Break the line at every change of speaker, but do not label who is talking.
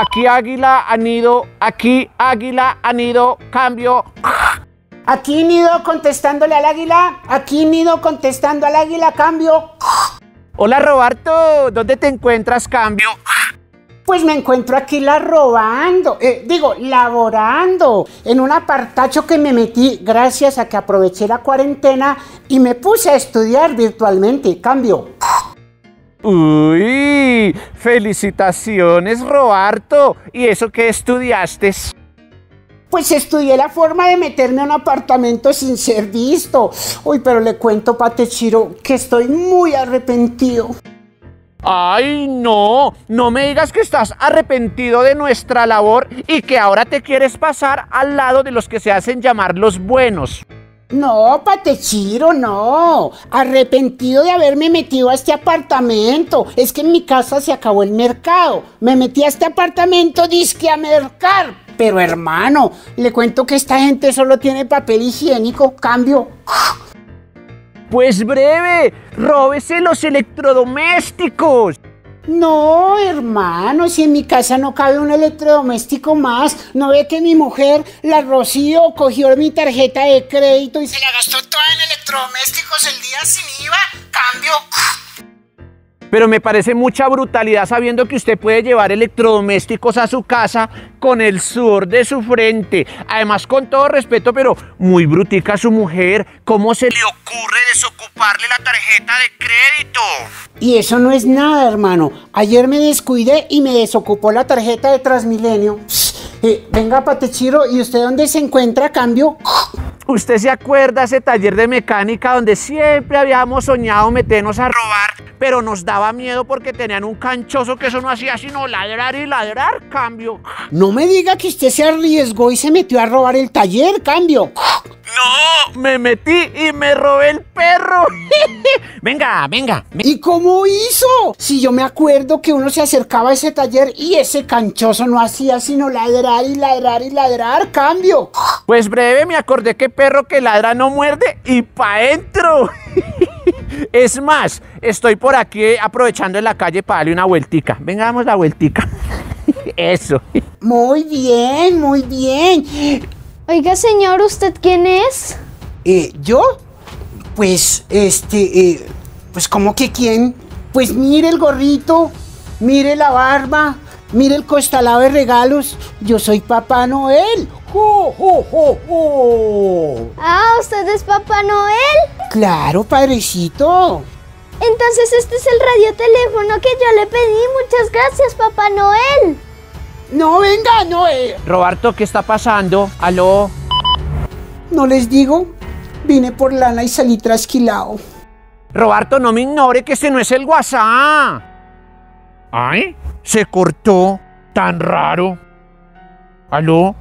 Aquí águila, anido. Aquí águila, anido. Cambio.
Aquí Nido contestándole al águila. Aquí Nido contestando al águila. Cambio.
Hola Roberto, ¿dónde te encuentras? Cambio.
Pues me encuentro aquí la robando, eh, digo, laborando en un apartacho que me metí gracias a que aproveché la cuarentena y me puse a estudiar virtualmente. Cambio.
Uy, felicitaciones Roberto. ¿Y eso qué estudiaste?
Pues estudié la forma de meterme a un apartamento sin ser visto. Uy, pero le cuento, Patechiro, que estoy muy arrepentido.
Ay, no, no me digas que estás arrepentido de nuestra labor y que ahora te quieres pasar al lado de los que se hacen llamar los buenos.
No, Patechiro, no. Arrepentido de haberme metido a este apartamento. Es que en mi casa se acabó el mercado. Me metí a este apartamento disque a mercar. Pero hermano, le cuento que esta gente solo tiene papel higiénico. Cambio.
Pues breve, róbese los electrodomésticos.
No, hermano, si en mi casa no cabe un electrodoméstico más, ¿no ve que mi mujer, la Rocío, cogió mi tarjeta de crédito y se la gastó toda en electrodomésticos el día sin IVA? Cambio.
Pero me parece mucha brutalidad sabiendo que usted puede llevar electrodomésticos a su casa con el sudor de su frente. Además, con todo respeto, pero muy brutica su mujer. ¿Cómo se le ocurre desocuparle la tarjeta de crédito?
Y eso no es nada, hermano. Ayer me descuidé y me desocupó la tarjeta de Transmilenio. Eh, venga, Patechiro, ¿y usted dónde se encuentra a cambio?
¿Usted se acuerda ese taller de mecánica donde siempre habíamos soñado meternos a robar, pero nos daba miedo porque tenían un canchoso que eso no hacía sino ladrar y ladrar? Cambio.
No me diga que usted se arriesgó y se metió a robar el taller, cambio.
No, me metí y me robé el perro. venga, venga.
¿Y cómo hizo? Si yo me acuerdo que uno se acercaba a ese taller y ese canchoso no hacía sino ladrar y ladrar y ladrar, cambio.
Pues breve, me acordé que perro que ladra no muerde y pa' dentro. es más, estoy por aquí aprovechando en la calle para darle una vueltica. Venga, damos la vueltica. Eso.
Muy bien, muy bien.
Oiga, señor, ¿usted quién es?
Eh, ¿Yo? Pues, este, eh, pues, ¿cómo que quién? Pues mire el gorrito, mire la barba, mire el costalado de regalos. Yo soy Papá Noel. ¡Jo, jo, jo, jo!
Ah, ¿usted es Papá Noel?
Claro, padrecito.
Entonces este es el radioteléfono que yo le pedí. Muchas gracias, Papá Noel.
No, venga, no, eh,
Roberto, ¿qué está pasando? ¿Aló?
no les digo. Vine por lana y salí trasquilado.
Roberto, no me ignore que este no es el WhatsApp. ¿Ay? Se cortó. Tan raro. ¿Aló?